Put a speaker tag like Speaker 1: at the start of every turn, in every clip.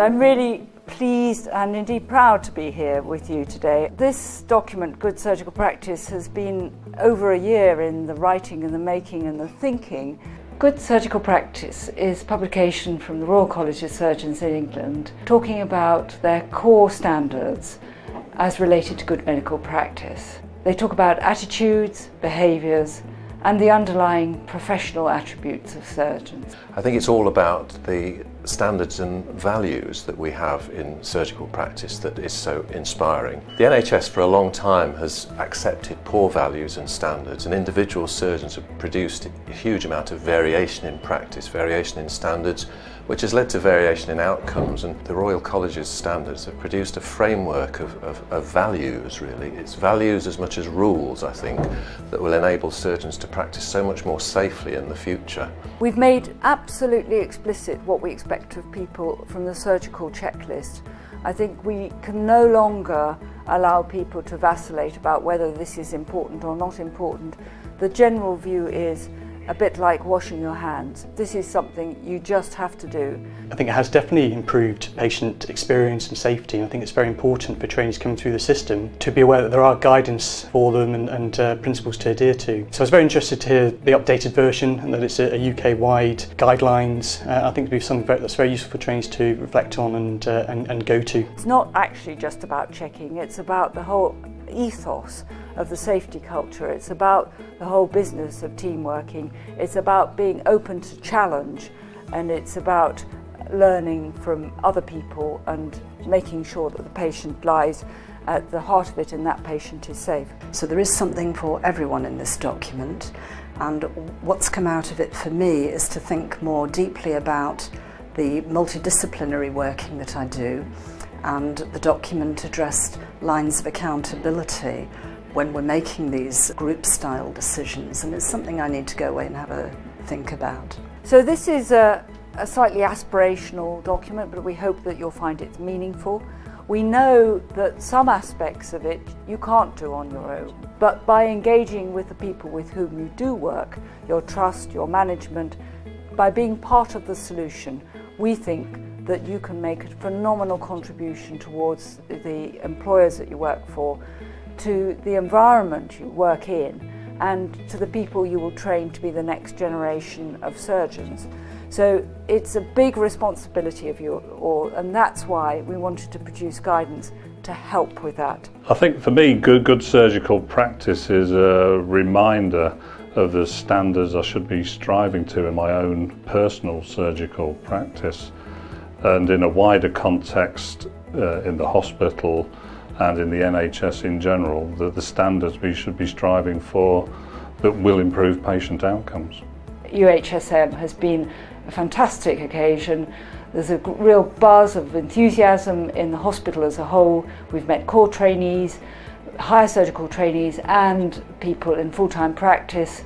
Speaker 1: I'm really pleased and indeed proud to be here with you today. This document, Good Surgical Practice, has been over a year in the writing and the making and the thinking. Good Surgical Practice is publication from the Royal College of Surgeons in England talking about their core standards as related to good medical practice. They talk about attitudes, behaviours and the underlying professional attributes of surgeons.
Speaker 2: I think it's all about the standards and values that we have in surgical practice that is so inspiring. The NHS for a long time has accepted poor values and standards and individual surgeons have produced a huge amount of variation in practice, variation in standards, which has led to variation in outcomes and the Royal College's standards have produced a framework of, of, of values really. It's values as much as rules I think that will enable surgeons to practice so much more safely in the future.
Speaker 1: We've made absolutely explicit what we expect of people from the surgical checklist. I think we can no longer allow people to vacillate about whether this is important or not important. The general view is a bit like washing your hands. This is something you just have to do.
Speaker 3: I think it has definitely improved patient experience and safety and I think it's very important for trainees coming through the system to be aware that there are guidance for them and, and uh, principles to adhere to. So I was very interested to hear the updated version and that it's a, a UK-wide guidelines. Uh, I think it'll be something that's very useful for trainees to reflect on and, uh, and, and go to.
Speaker 1: It's not actually just about checking, it's about the whole ethos of the safety culture. It's about the whole business of team working. It's about being open to challenge and it's about learning from other people and making sure that the patient lies at the heart of it and that patient is safe.
Speaker 4: So there is something for everyone in this document and what's come out of it for me is to think more deeply about the multidisciplinary working that I do and the document addressed lines of accountability when we're making these group style decisions and it's something I need to go away and have a think about.
Speaker 1: So this is a, a slightly aspirational document but we hope that you'll find it meaningful. We know that some aspects of it you can't do on your own, but by engaging with the people with whom you do work, your trust, your management, by being part of the solution, we think that you can make a phenomenal contribution towards the employers that you work for, to the environment you work in, and to the people you will train to be the next generation of surgeons. So it's a big responsibility of you all, and that's why we wanted to produce guidance to help with that.
Speaker 5: I think for me, good, good surgical practice is a reminder of the standards I should be striving to in my own personal surgical practice and in a wider context uh, in the hospital and in the NHS in general, the standards we should be striving for that will improve patient outcomes.
Speaker 1: UHSM has been a fantastic occasion. There's a real buzz of enthusiasm in the hospital as a whole. We've met core trainees, higher surgical trainees and people in full-time practice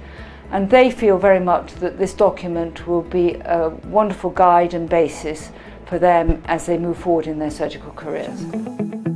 Speaker 1: and they feel very much that this document will be a wonderful guide and basis for them as they move forward in their surgical careers.